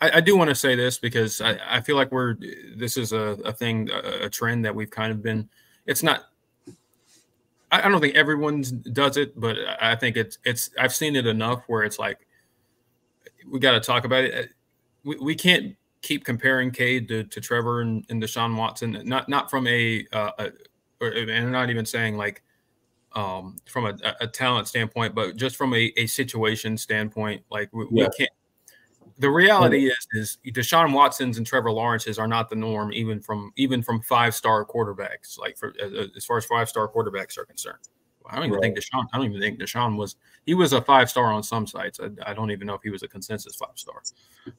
I, I do want to say this because I, I feel like we're this is a, a thing, a, a trend that we've kind of been. It's not I don't think everyone does it, but I think it's it's I've seen it enough where it's like we got to talk about it. We, we can't keep comparing Cade to, to Trevor and, and Deshaun Watson, not not from a, uh, a or, and not even saying like um, from a, a, talent standpoint, but just from a, a situation standpoint, like we, yeah. we can't the reality is is Deshaun Watsons and Trevor Lawrence's are not the norm, even from even from five star quarterbacks. Like for as far as five star quarterbacks are concerned, I don't even right. think Deshaun. I don't even think Deshaun was. He was a five star on some sites. I, I, don't even know if he was a consensus five star.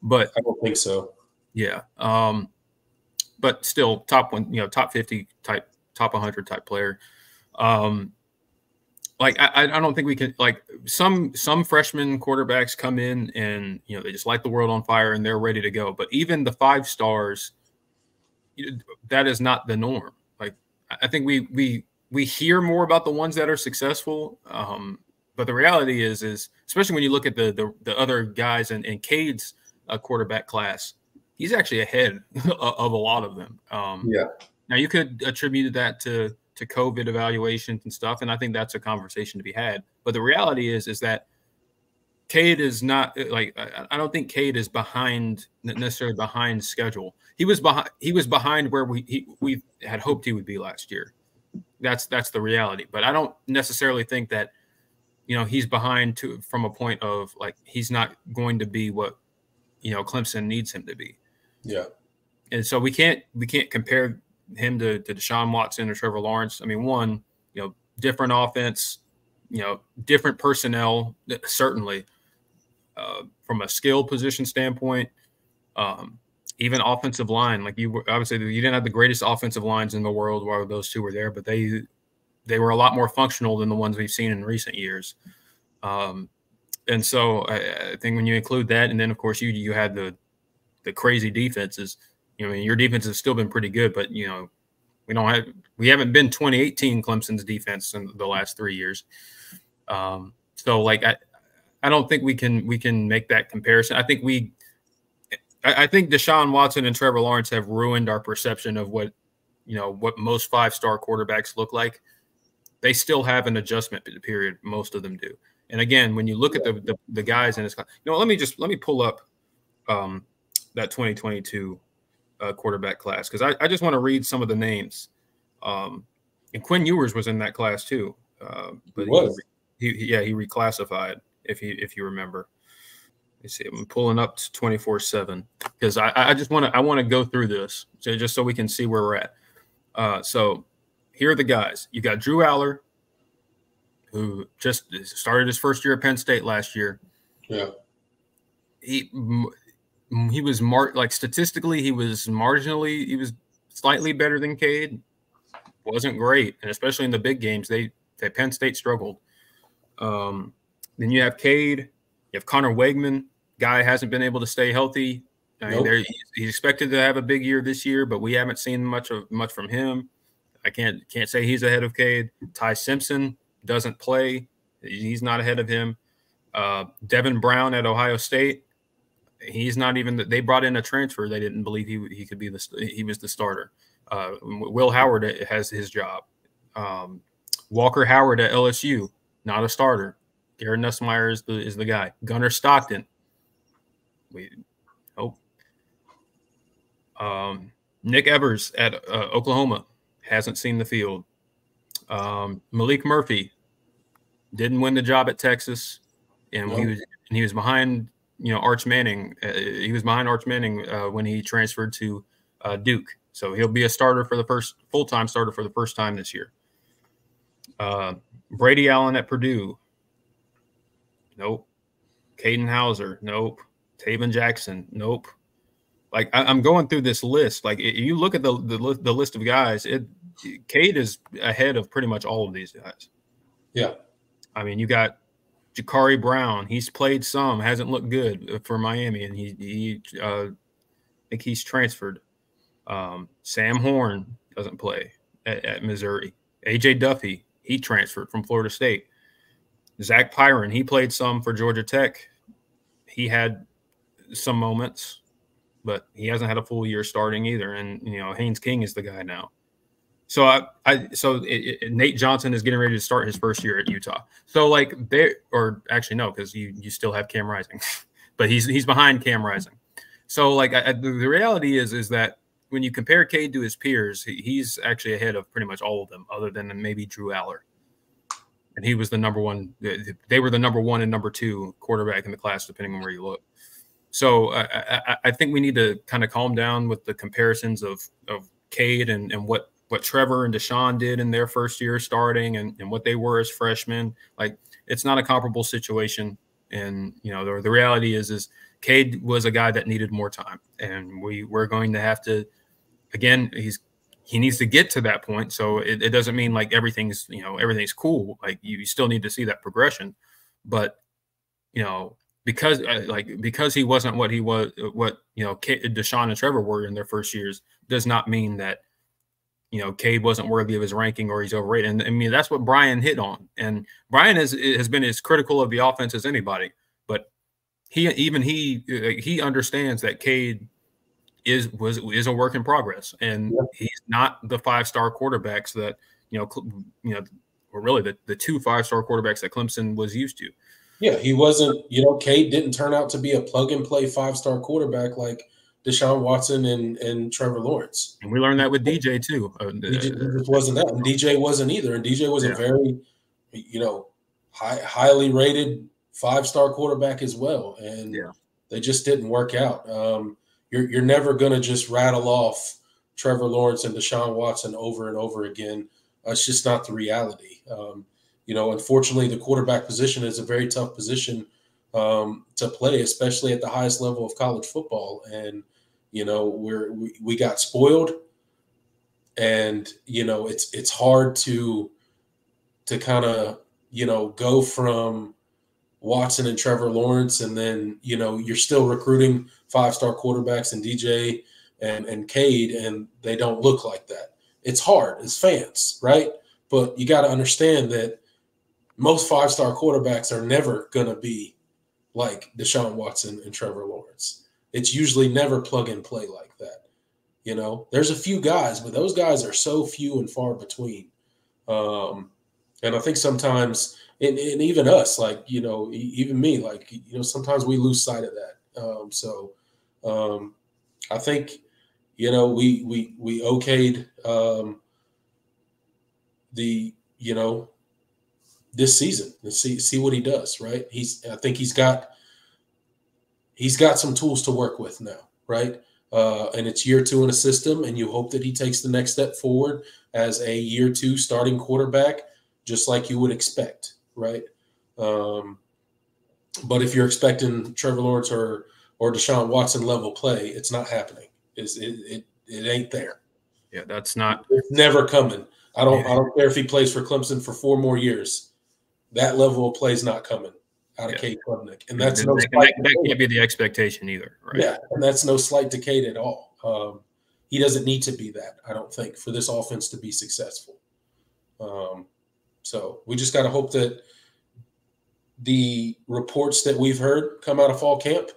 But I don't think so. Yeah. Um, but still top one. You know, top fifty type, top one hundred type player. Um, like I, I don't think we can like some some freshman quarterbacks come in and you know they just light the world on fire and they're ready to go. But even the five stars, that is not the norm. Like I think we we we hear more about the ones that are successful. Um, but the reality is is especially when you look at the the, the other guys in, in Cade's uh, quarterback class, he's actually ahead of a lot of them. Um, yeah. Now you could attribute that to to COVID evaluations and stuff. And I think that's a conversation to be had. But the reality is, is that Cade is not uh, like I don't think Cade is behind necessarily behind schedule. He was behind. He was behind where we he, we had hoped he would be last year. That's that's the reality. But I don't necessarily think that you know he's behind to from a point of like he's not going to be what you know Clemson needs him to be. Yeah. And so we can't we can't compare him to, to Deshaun Watson or Trevor Lawrence. I mean, one, you know, different offense, you know, different personnel, certainly uh, from a skill position standpoint, um, even offensive line. Like you, obviously, you didn't have the greatest offensive lines in the world while those two were there, but they they were a lot more functional than the ones we've seen in recent years. Um, and so I, I think when you include that, and then of course you you had the the crazy defenses you know, I mean, your defense has still been pretty good, but you know, we don't have we haven't been 2018 Clemson's defense in the last three years. Um, so like I, I don't think we can we can make that comparison. I think we, I, think Deshaun Watson and Trevor Lawrence have ruined our perception of what you know what most five star quarterbacks look like. They still have an adjustment period. Most of them do. And again, when you look at the the, the guys in this, you know, let me just let me pull up um, that 2022 uh, quarterback class because I, I, just want to read some of the names. Um, and Quinn Ewers was in that class too. Uh, but he was. He, he, yeah, he reclassified if he if you remember. You see, I'm pulling up to 24 seven because I, I just want to I want to go through this so just so we can see where we're at. Uh, so here are the guys. You got Drew Allar, who just started his first year at Penn State last year. Yeah. He he was mar- like statistically he was marginally he was slightly better than Cade. Wasn't great, and especially in the big games, they, they Penn State struggled. Um, then you have Cade, you have Conner Weigman. Guy hasn't been able to stay healthy. I mean, nope. he's expected to have a big year this year, but we haven't seen much of much from him. I can't can't say he's ahead of Cade. Ty Simpson doesn't play; he's not ahead of him. Uh, Devin Brown at Ohio State he's not even. That they brought in a transfer. They didn't believe he he could be the he was the starter. Uh, Will Howard has his job. Um, Walker Howard at LSU, not a starter. Garrett Nussmeier is the is the guy. Gunnar Stockton. We hope. Um, Nick Evers at uh, Oklahoma hasn't seen the field. Um, Maalik Murphy didn't win the job at Texas, and he was and he was behind you know Arch Manning. Uh, he was behind Arch Manning uh, when he transferred to uh, Duke, so he'll be a starter for the first full time starter for the first time this year. Uh, Brady Allen at Purdue. Nope. Kaden Hauser. Nope. Tayven Jackson. Nope. Like I, am going through this list. Like you look at the, the the list of guys, it Cade is ahead of pretty much all of these guys. Yeah. I mean, you got Jacurri Brown, he's played some, hasn't looked good for Miami, and he he uh, I think he's transferred. Um, Sam Horn doesn't play at, at, Missouri. AJ Duffy, he transferred from Florida State. Zach Pyron, he played some for Georgia Tech. He had some moments. but he hasn't had a full year starting either. And you know, Haynes King is the guy now. So I, I so it, it, Nate Johnson is getting ready to start his first year at Utah. So like they, or actually no, because you you still have Cam Rising, but he's he's behind Cam Rising. So like I, the, the reality is is that when you compare Cade to his peers, he, he's actually ahead of pretty much all of them, other than maybe Drew Allar. And he was the number one. They were the number one and number two quarterback in the class, depending on where you look. So I, I, I think we need to kind of calm down with the comparisons of of Cade and, and what what Trevor and Deshaun did in their first year starting and, and what they were as freshmen. Like it's not a comparable situation. And you know, the, the reality is is Cade was a guy that needed more time. And we we're going to have to again, he's he needs to get to that point. So it, it doesn't mean like everything's, you know, everything's cool. Like you, you still need to see that progression. But you know, because uh, like because he wasn't what he was, what you know, Deshaun and Trevor were in their first years, does not mean that you know, Cade wasn't worthy of his ranking or he's overrated. And I mean, that's what Brian hit on. And Brian has has been as critical of the offense as anybody. But he even he he understands that Cade is was is a work in progress, and yeah. he's not the five star quarterbacks that you know you know, or really the the two five star quarterbacks that Clemson was used to. Yeah, he wasn't. You know, Cade didn't turn out to be a plug and play five star quarterback like Deshaun Watson and, and Trevor Lawrence. And we learned that with DJ too. Uh, DJ wasn't that, and DJ wasn't either. And DJ was yeah. a very, you know, high, highly rated five star quarterback as well. And yeah. they just didn't work out. Um, you're you're never going to just rattle off Trevor Lawrence and Deshaun Watson over and over again. Uh, it's just not the reality. Um, you know, unfortunately, the quarterback position is a very tough position um, to play, especially at the highest level of college football. And you know, we're we, we got spoiled, and you know it's it's hard to to kind of you know go from Watson and Trevor Lawrence, and then you know you're still recruiting five star quarterbacks and DJ and and Cade, and they don't look like that. It's hard as fans, right? But you got to understand that most five star quarterbacks are never going to be like Deshaun Watson and Trevor Lawrence. It's usually never plug and play like that. You know, there's a few guys, but those guys are so few and far between. Um, and I think sometimes, and, and, even us, like, you know, even me, like, you know, sometimes we lose sight of that. Um, so um, I think, you know, we, we, we okayed um, the, you know, this season and see, see what he does, right? He's, I think he's got, he's got some tools to work with now, right? Uh, and it's year two in a system, and you hope that he takes the next step forward as a year two starting quarterback, just like you would expect, right? Um, but if you're expecting Trevor Lawrence or or Deshaun Watson level play, it's not happening. It's, it, it it ain't there. Yeah, that's not. It's never coming. I don't. Yeah. I don't care if he plays for Clemson for four more years. That level of play is not coming out of yeah. Cade Klubnik. And that's no that, that, that can't be the expectation either, right? Yeah, and that's no slight to Cade at all. Um, he doesn't need to be that, I don't think, for this offense to be successful. Um, so we just got to hope that the reports that we've heard come out of fall camp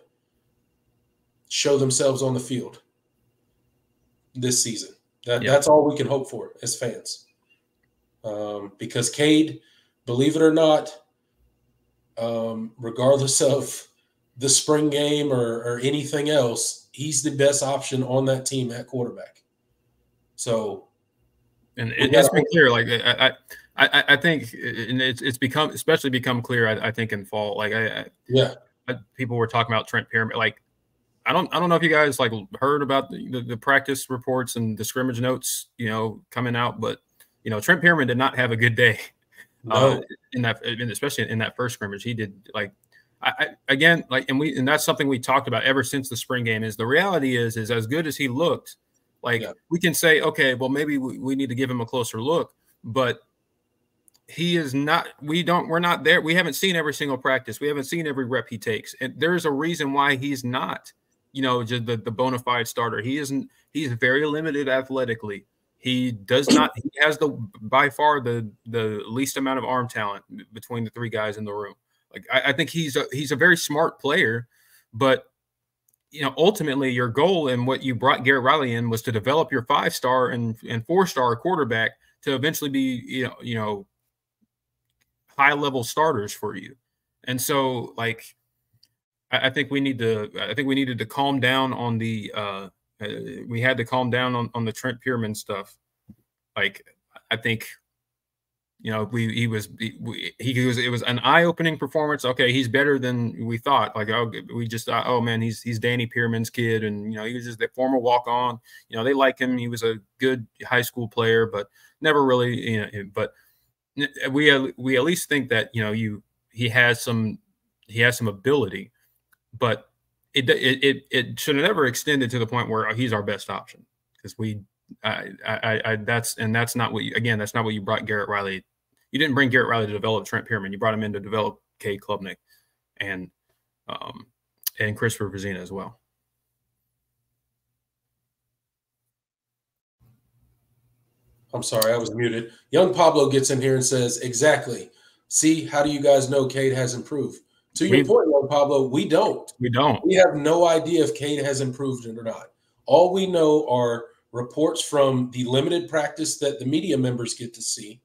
show themselves on the field this season. That, That's all we can hope for as fans. Um, because Cade, believe it or not, um, regardless of the spring game or, or anything else, he's the best option on that team at quarterback. So, and it, has been clear. Like I, I, I think, and it's it's become especially become clear. I, I think in fall, like I, yeah, I, people were talking about Trent Pearman. Like I don't I don't know if you guys like heard about the, the, the, practice reports and the scrimmage notes, you know, coming out, but you know, Trent Pearman did not have a good day no. uh, in that, especially in that first scrimmage. He did like, I, I, again, like, and we, and that's something we talked about ever since the spring game. Is the reality is, is as good as he looked, like yeah. we can say, okay, well, maybe we, we need to give him a closer look, but he is not we don't we're not there we haven't seen every single practice we haven't seen every rep he takes and there's a reason why he's not you know just the, the bona fide starter he isn't he's very limited athletically he does not. He has the by far the the least amount of arm talent between the three guys in the room. Like I, I think he's a he's a very smart player, but you know, ultimately your goal and what you brought Garrett Riley in was to develop your five star and, and four star quarterback to eventually be, you know, you know, high level starters for you. And so like I, I think we need to I think we needed to calm down on the uh, uh we had to calm down on, on the Trent Pearman stuff. Like I think you know, we he was he, he was it was an eye opening performance. Okay, he's better than we thought. Like oh, we just thought, oh man, he's he's Danny Pearman's kid, and you know he was just the former walk on. You know they like him. He was a good high school player, but never really. You know, but we we at least think that you know you he has some he has some ability, but it it it, it should have never extended to the point where he's our best option because we I, I, I, that's and that's not what you again. That's not what you brought Garrett Riley you didn't bring Garrett Riley to develop Trent Pearman. You brought him in to develop Cade Klubnik and um, and Christopher Vizzina as well. I'm sorry, I was muted. Young Pablo gets in here and says, "Exactly. See, how do you guys know Cade has improved?" To your we, point, Young Pablo, we don't. We don't. We have no idea if Cade has improved it or not. All we know are reports from the limited practice that the media members get to see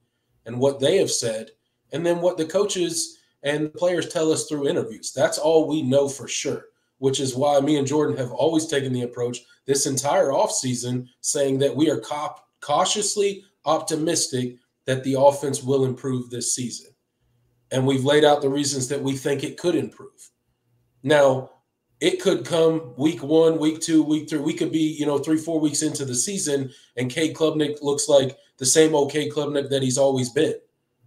and what they have said, and then what the coaches and the players tell us through interviews. That's all we know for sure, which is why me and Jordan have always taken the approach this entire offseason saying that we are cop- cautiously optimistic that the offense will improve this season. And we've laid out the reasons that we think it could improve. Now, it could come week one, week two, week three. We could be, you know, three, four weeks into the season, and K. Klubnik looks like the same old Cade Klubnik that he's always been,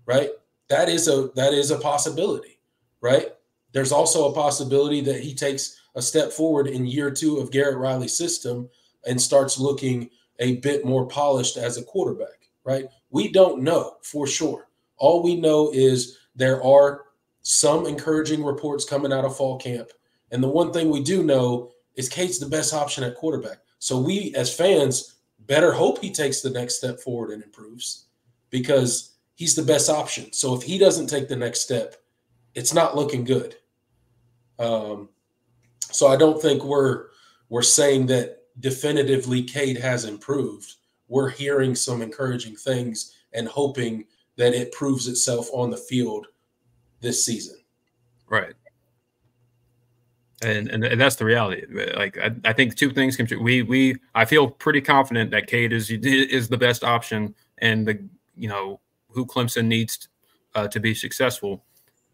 right? That is a that is a possibility, right? There's also a possibility that he takes a step forward in year two of Garrett Riley's system and starts looking a bit more polished as a quarterback, right? We don't know for sure. All we know is there are some encouraging reports coming out of fall camp. And the one thing we do know is Cade's the best option at quarterback. So we as fans better hope he takes the next step forward and improves because he's the best option. So if he doesn't take the next step, it's not looking good. Um, so I don't think we're we're saying that definitively Cade has improved. We're hearing some encouraging things and hoping that it proves itself on the field this season. Right and, and and that's the reality. Like I, I think two things can. We we I feel pretty confident that Cade is is the best option, and the you know who Clemson needs uh, to be successful,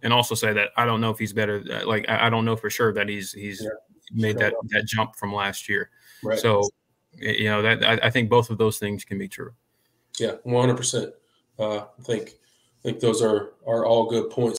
and also say that I don't know if he's better. Uh, like I, I don't know for sure that he's he's yeah, made that that jump from last year. Right. So you know that I, I, think both of those things can be true. Yeah, one hundred percent. Uh, I think I think those are are all good points.